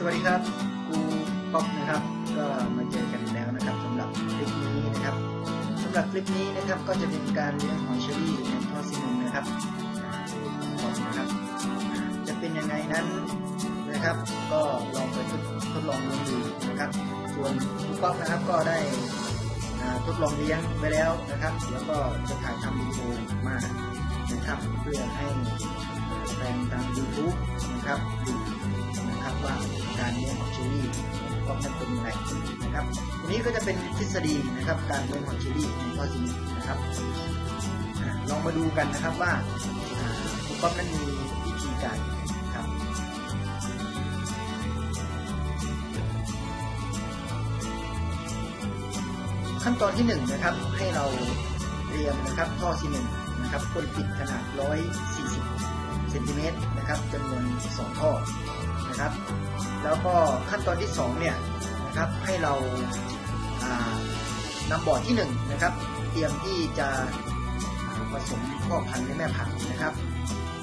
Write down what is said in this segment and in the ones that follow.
สวัสดีครับครูป๊อกนะครับ ก็มาเจอกันแล้วนะครับสำหรับคลิปนี้นะครับสำหรับคลิปนี้นะครับก็จะเป็นการเลี้ยงหอยเชอรี่ในท่อซีเมนต์นะครับอ่าป๊อกนะครับ จะเป็นยังไงนั้นนะครับ ก็ลองไปทดลองเลี้ยงดูนะครับ ส่วนครูป๊อกนะครับก็ได้ทดลองเลี้ยงไปแล้วนะครับ แล้วก็จะถ่ายทำวิดีโอมานะครับเพื่อให้ แฟนทาง YouTube นะครับดูนะครับว่าการเลี้ยงหอยเชอรี่ก็มันเป็นยังไงนะครับวันนี้ก็จะเป็นทฤษฎีนะครับ การเลี้ยงหอยเชอรี่ในท่อซีเมนต์นะครับลองมาดูกันนะครับว่าคุณป๊อปนั้นมีวิธีการครับขั้นตอนที่หนึ่งนะครับให้เราเตรียมนะครับท่อซีเมนต์นะครับคนปิดขนาด 140 เซนติเมตรนะครับจำนวน 2 ท่อนะครับ แล้วก็ขั้นตอนที่2เนี่ยนะครับให้เราานำบ่อที่1นะครับ เตรียมที่จะผสมพ่อพันธุ์ในแม่พันธุ์นะครับ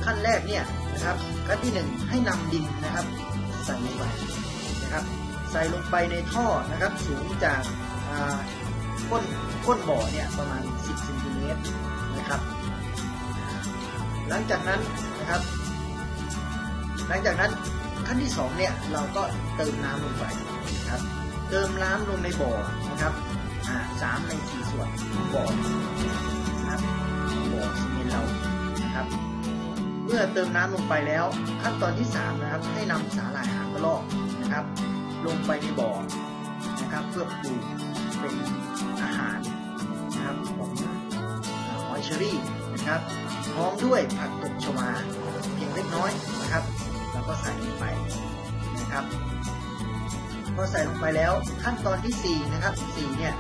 ขั้นแรกเนี่ยนะครับขั้นที่ 1 ให้นำดินนะครับใส่ลงไปนะครับ ใส่ลงไปในท่อนะครับ สูงจากาก้นก้นบ่อเนี่ยประมาณ 10เซนติเมตรนะครับ หลังจากนั้น นะครับ หลังจากนั้นขั้นที่สองเนี่ยเราก็เติมน้ำลงไปครับ เติมน้ำลงในบ่อนะครับสามในสี่ส่วนของบ่อนะครับบ่อซีเมนต์เรานะครับ เมื่อเติมน้ำลงไปแล้ว ขั้นตอนที่สามนะครับให้นำสาหร่ายหางกระรอกนะครับ ลงไปในบ่อนะครับ เพื่อปลูกเป็นอาหารนะครับของ อยเชอรี่นะครับพร้อมด้วยผักตบชวาเพียงเล็กน้อยนะครับ แล้วก็ใส่ลงไปนะครับพอใส่ลงไปแล้วขั้นตอนที่ 4 นะครับ4เนี่ย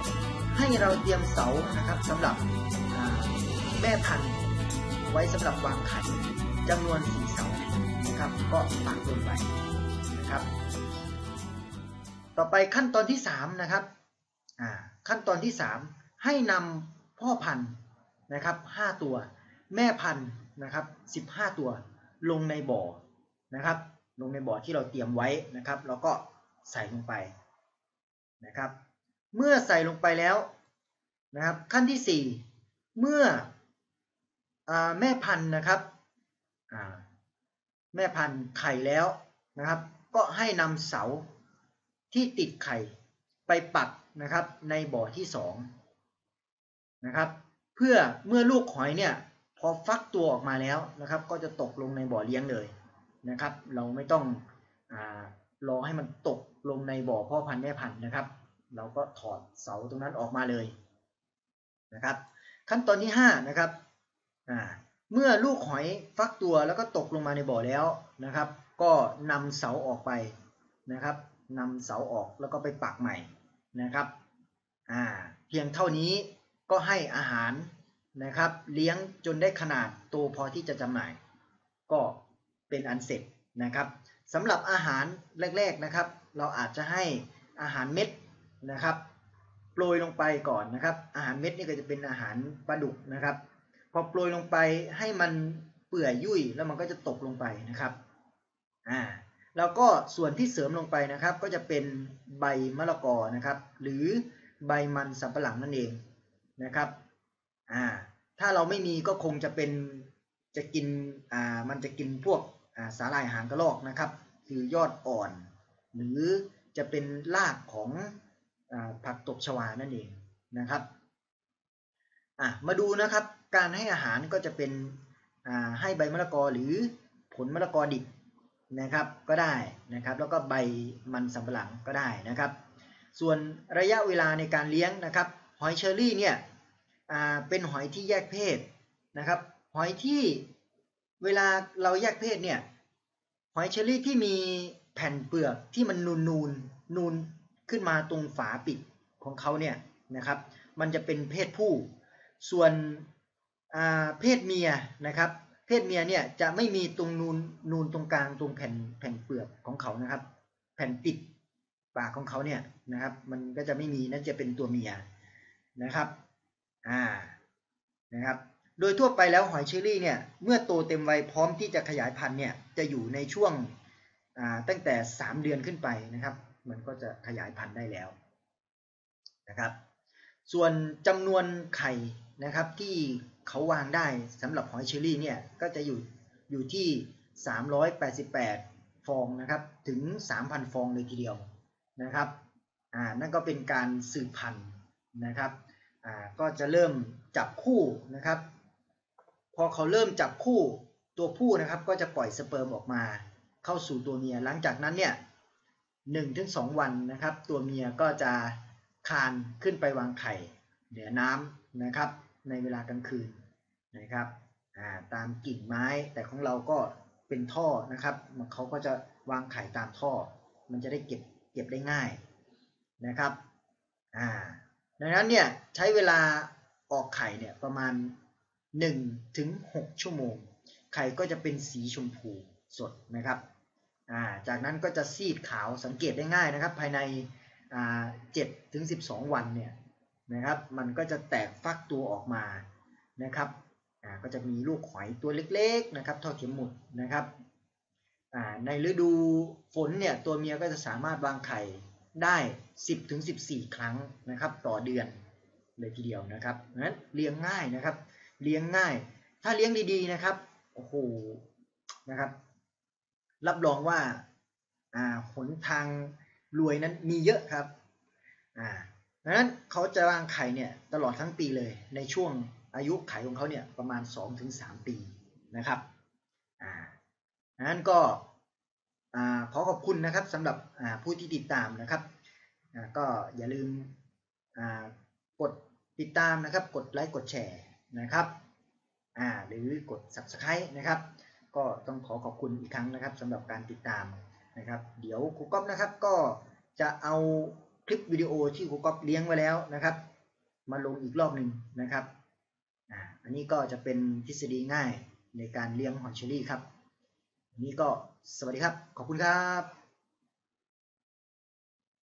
ให้เราเตรียมเสานะครับสำหรับแม่พันธุ์ไว้สำหรับวางไข่จำนวน4เสานะครับก็ปักลงไปนะครับ ต่อไปขั้นตอนที่3นะครับขั้นตอนที่ 3 ให้นำพ่อพันธุ์ นะครับ5ตัว แม่พันธุ์นะครับ15 ตัวลงในบ่อนะครับ ลงในบ่อที่เราเตรียมไว้นะครับ แล้วก็ใส่ลงไปนะครับ เมื่อใส่ลงไปแล้วนะครับขั้นที่ 4 เมื่ออแม่พันธุ์นะครับแม่พันธุ์ไข่แล้วนะครับ ก็ให้นำเสาที่ติดไข่ไปปักนะครับในบ่อที่สองนะครับ เพื่อเมื่อลูกหอยเนี่ยพอฟักตัวออกมาแล้วนะครับ ก็จะตกลงในบ่อเลี้ยงเลยนะครับ เราไม่ต้องอรอให้มันตกลงในบ่อพ่อพันธุ์แม่พันธุ์นะครับ เราก็ถอดเสาตรงนั้นออกมาเลยนะครับ ขั้นตอนที่5นะครับเมื่อลูกหอยฟักตัวแล้วก็ตกลงมาในบ่อแล้วนะครับ ก็นำเสาออกไปนะครับนำเสาออกแล้วก็ไปปักใหม่นะครับอ่าเพียงเท่านี้ ก็ให้อาหารนะครับ เลี้ยงจนได้ขนาดโตพอที่จะจำหน่าย ก็เป็นอันเสร็จนะครับสำหรับอาหารแรกๆนะครับ เราอาจจะให้อาหารเม็ดนะครับโปรยลงไปก่อนนะครับ อาหารเม็ดนี่ก็จะเป็นอาหารปลาดุกนะครับ พอโปรยลงไปให้มันเปื่อยยุ่ยแล้วมันก็จะตกลงไปนะครับอ่าแล้วก็ส่วนที่เสริมลงไปนะครับ ก็จะเป็นใบมะละกอนะครับ หรือใบมันสำปะหลังนั่นเอง นะครับอ่าถ้าเราไม่มีก็คงจะเป็นจะกินอ่ามันจะกินพวกอ่าสาหร่ายหางกระรอกนะครับ คือยอดอ่อน หรือจะเป็นรากของอาผักตบชวานั่นเองนะครับอะมาดูนะครับการให้อาหารก็จะเป็นอ่าให้ใบมะละกอหรือผลมะละกอดิบนะครับก็ได้นะครับแล้วก็ใบมันสำปะหลังก็ได้นะครับ ส่วนระยะเวลาในการเลี้ยงนะครับ อยเชอรี่เนี่ยเป็นหอยที่แยกเพศนะครับ หอยที่เวลาเราแยกเพศเนี่ยหอยเชอรี่ที่มีแผ่นเปลือกที่มันนูนนูนนูนขึ้นมาตรงฝาปิดของเขาเนี่ยนะครับ มันจะเป็นเพศผู้ ส่วนเพศเมียนะครับ เพศเมียเนี่ยจะไม่มีตรงนูนนูนตรงกลางตรงแผ่นแผ่นเปลือกของเขานะครับ แผ่นปิดปากของเขาเนี่ยนะครับ มันก็จะไม่มีนั่นจะเป็นตัวเมีย นะครับอ่านะครับโดยทั่วไปแล้วหอยเชอรี่เนี่ยเมื่อโตเต็มวัยพร้อมที่จะขยายพันธุ์เนี่ยจะอยู่ในช่วงอ่าตั้งแต่ 3 เดือนขึ้นไปนะครับ มันก็จะขยายพันธุ์ได้แล้วนะครับ ส่วนจำนวนไข่นะครับที่เขาวางได้สำหรับหอยเชอรี่เนี่ยก็จะอยู่อยู่ที่ 388 ฟองนะครับถึง 3,000 ฟองเลยทีเดียวนะครับอ่านั่นก็เป็นการสืบพันธุ์นะครับ อ่าก็จะเริ่มจับคู่นะครับ พอเขาเริ่มจับคู่ตัวผู้นะครับก็จะปล่อยสเปิร์มออกมา เข้าสู่ตัวเมีย หลังจากนั้นเนี่ยหนึ่งถึงสองวันนะครับ ตัวเมียก็จะคานขึ้นไปวางไข่เหนือน้ำนะครับ ในเวลากลางคืนนะครับตามกิ่งไม้แต่ของเราก็เป็นท่อนะครับมันเขาก็จะวางไข่ตามท่อ มันจะได้เก็บเก็บได้ง่ายนะครับอ่า ดังนั้นเนี่ยใช้เวลาออกไข่เนี่ยประมาณ1ถึง6ชั่วโมง ไข่ก็จะเป็นสีชมพูสดนะครับาจากนั้นก็จะซีดขาวสังเกตได้ง่ายนะครับ ภายใน7ถึง12 วันเนี่ยนะครับมันก็จะแตกฟักตัวออกมานะครับก็จะมีลูกหอยตัวเล็กๆนะครับท่าเข็มหมุดนะครับในฤดูฝนเนี่ยตัวเมียก็จะสามารถวางไข่ ได้ 10ถึง14 ครั้งนะครับ ต่อเดือนเลยทีเดียวนะครับนั้นเลี้ยงง่ายนะครับ เลี้ยงง่าย ถ้าเลี้ยงดีๆนะครับโอ้โหนะครับ รับรองว่าอ่าหนทางรวยนั้นมีเยอะครับอ่าดังนั้นเขาจะวางไข่เนี่ยตลอดทั้งปีเลยในช่วงอายุไขของเขาเนี่ยประมาณ 2-3 ปีนะครับอ่าดังนั้นก็ ขอขอบคุณนะครับสำหรับผู้ที่ติดตามนะครับก็อย่าลืมกดติดตามนะครับ กดไลค์กดแชร์นะครับหรือกด subscribe นะครับ ก็ต้องขอขอบคุณอีกครั้งนะครับสำหรับการติดตามนะครับ เดี๋ยวครูก๊อฟนะครับก็จะเอาคลิปวิดีโอที่ครูก๊อฟเลี้ยงไว้แล้วนะครับ มาลงอีกรอบหนึ่งนะครับอันนี้ก็จะเป็นทฤษฎีง่ายในการเลี้ยงหอยเชอรี่ครับนนี้ก็ สวัสดีครับ ขอบคุณครับ